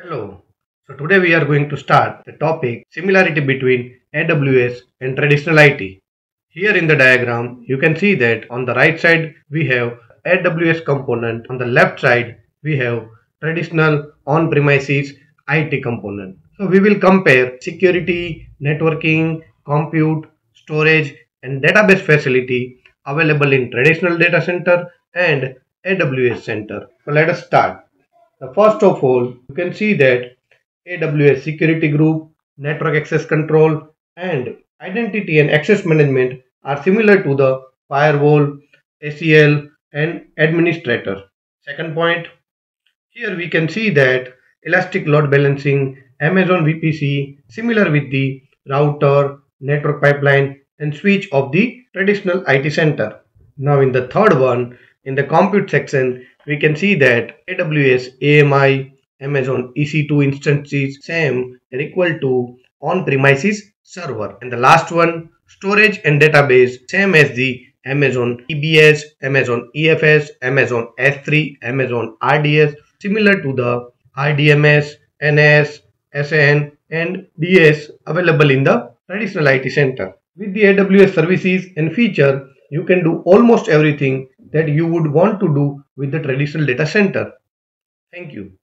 Hello. So today we are going to start the topic similarity between AWS and traditional IT. Here in the diagram you can see that on the right side we have AWS component on the left side we have traditional on-premises IT component. So we will compare security, networking, compute, storage and database facility available in traditional data center and AWS center. So let us start. The first of all, you can see that AWS Security Group, Network Access Control, and Identity and Access Management are similar to the firewall, ACL, and administrator. Second point, here we can see that Elastic Load Balancing, Amazon VPC, similar with the router, network pipeline, and switch of the traditional IT center. Now in the third one, in the compute section, we can see that AWS AMI, Amazon EC2 instances same are equal to on-premises server. And the last one, storage and database same as the Amazon EBS, Amazon EFS, Amazon S3, Amazon RDS, similar to the RDMS, NAS, SAN and DAS available in the traditional IT center. With the AWS services and feature, you can do almost everything that you would want to do with the traditional data center. Thank you.